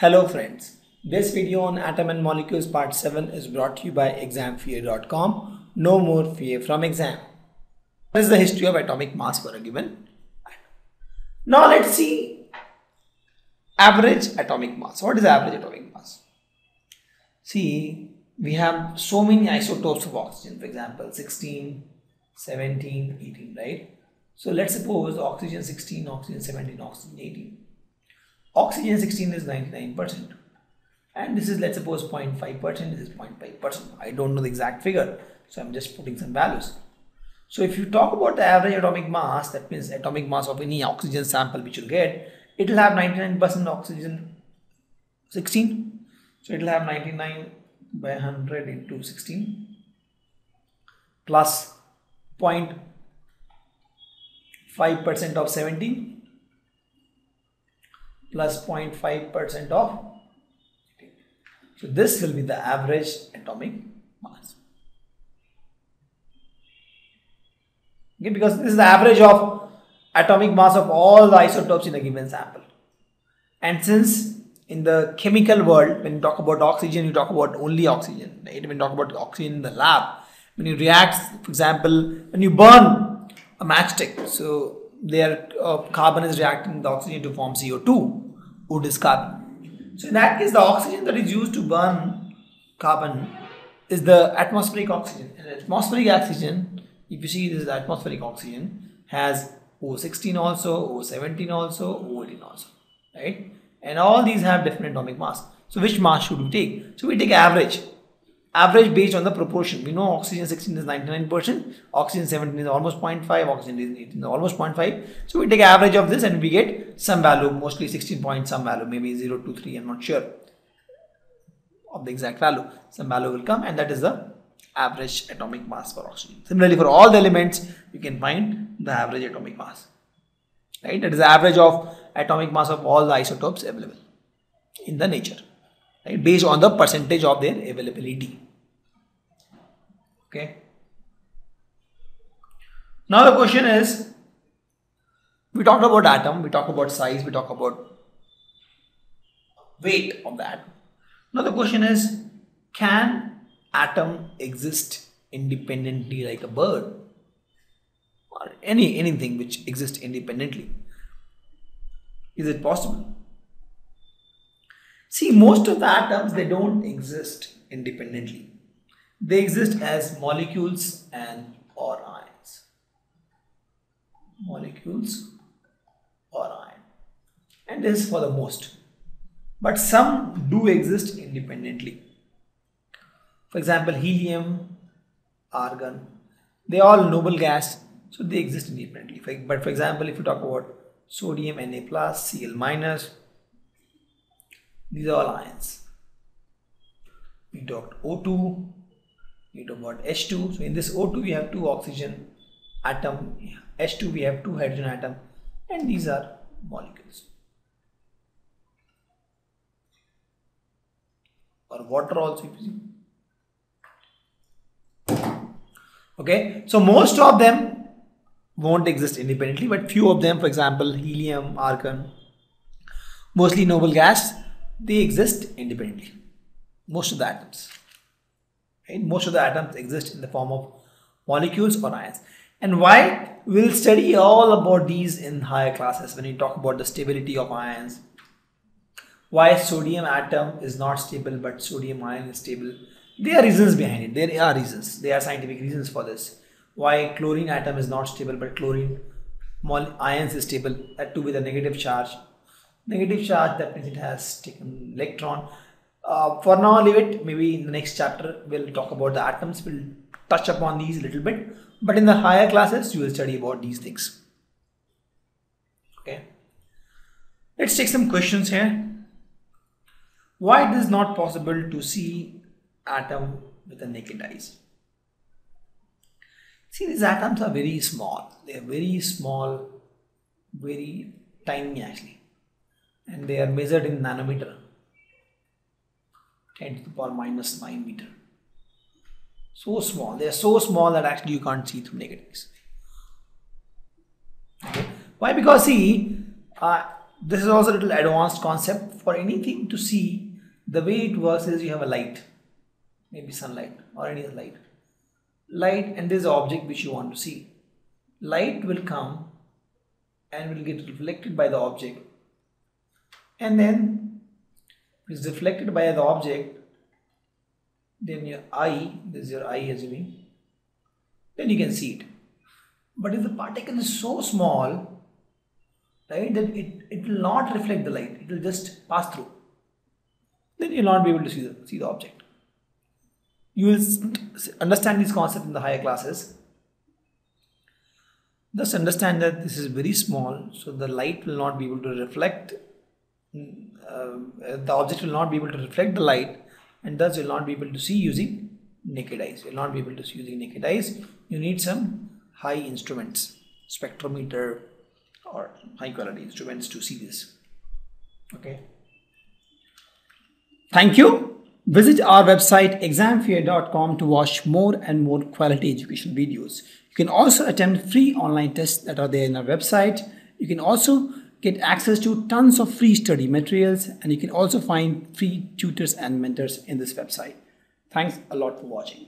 Hello friends, this video on atom and molecules part 7 is brought to you by examfear.com. No more fear from exam. What is the history of atomic mass for a given? Now let's see average atomic mass. What is the average atomic mass? See, we have so many isotopes of oxygen, for example, 16, 17, 18, right? So let's suppose oxygen 16, oxygen 17, oxygen 18 Oxygen 16 is 99% and this is let's suppose 0.5% this is 0.5% I don't know the exact figure so I'm just putting some values. So if you talk about the average atomic mass that means atomic mass of any oxygen sample which you'll get it will have 99% oxygen 16 so it will have 99 by 100 into 16 plus 0.5% of 17 plus 0.5% of so this will be the average atomic mass. Okay because this is the average of atomic mass of all the isotopes in a given sample. And since in the chemical world when you talk about oxygen you talk about only oxygen. Right? When you talk about oxygen in the lab when you react for example when you burn a matchstick so their uh, carbon is reacting with oxygen to form CO2, wood is carbon. So in that case, the oxygen that is used to burn carbon is the atmospheric oxygen. And atmospheric oxygen, if you see this is atmospheric oxygen, has O16 also, O17 also, O18 also, right? And all these have different atomic mass. So which mass should we take? So we take average average based on the proportion. We know oxygen 16 is 99%, oxygen 17 is almost 0.5, oxygen 18 is almost 0.5. So we take average of this and we get some value, mostly 16 point some value, maybe 0 to 3, I'm not sure of the exact value. Some value will come and that is the average atomic mass for oxygen. Similarly, for all the elements, you can find the average atomic mass. Right? That is the average of atomic mass of all the isotopes available in the nature right, based on the percentage of their availability. Okay. Now the question is, we talked about atom, we talk about size, we talk about weight of the atom. Now the question is, can atom exist independently like a bird or any anything which exists independently? Is it possible? See, most of the atoms, they don't exist independently. They exist as molecules and or ions. Molecules or ion. And this is for the most. But some do exist independently. For example, helium, argon, they all noble gas, so they exist independently. But for example, if you talk about sodium Na plus, Cl minus, these are all ions. We talked O2, we talked about H2. So in this O2 we have two oxygen atom, H2 we have two hydrogen atom and these are molecules. Or water also if you see. Okay, so most of them won't exist independently, but few of them, for example, helium, argon, mostly noble gas, they exist independently. Most of the atoms. Right? Most of the atoms exist in the form of molecules or ions. And why? We'll study all about these in higher classes when we talk about the stability of ions. Why sodium atom is not stable but sodium ion is stable. There are reasons behind it. There are reasons. There are scientific reasons for this. Why chlorine atom is not stable but chlorine ions is stable. That too with a negative charge negative charge that means it has taken electron uh, for now leave it. Maybe in the next chapter we'll talk about the atoms. We'll touch upon these a little bit. But in the higher classes you will study about these things. Okay. Let's take some questions here. Why it is not possible to see atom with the naked eyes? See these atoms are very small. They are very small very tiny actually. And they are measured in nanometer 10 to the power minus 9 meter. So small. They are so small that actually you can't see through negatives. Why? Because see uh, this is also a little advanced concept for anything to see the way it works is you have a light. Maybe sunlight or any other light. Light and this object which you want to see. Light will come and will get reflected by the object. And then is reflected by the object then your eye this is your eye assuming then you can see it. But if the particle is so small right that it, it will not reflect the light it will just pass through then you'll not be able to see the, see the object. You will understand this concept in the higher classes. Just understand that this is very small so the light will not be able to reflect uh, Um, uh, the object will not be able to reflect the light and thus you'll not be able to see using naked eyes. You'll not be able to see using naked eyes. You need some high instruments spectrometer or high quality instruments to see this. Okay. Thank you. Visit our website examfear.com to watch more and more quality education videos. You can also attempt free online tests that are there in our website. You can also get access to tons of free study materials and you can also find free tutors and mentors in this website. Thanks a lot for watching.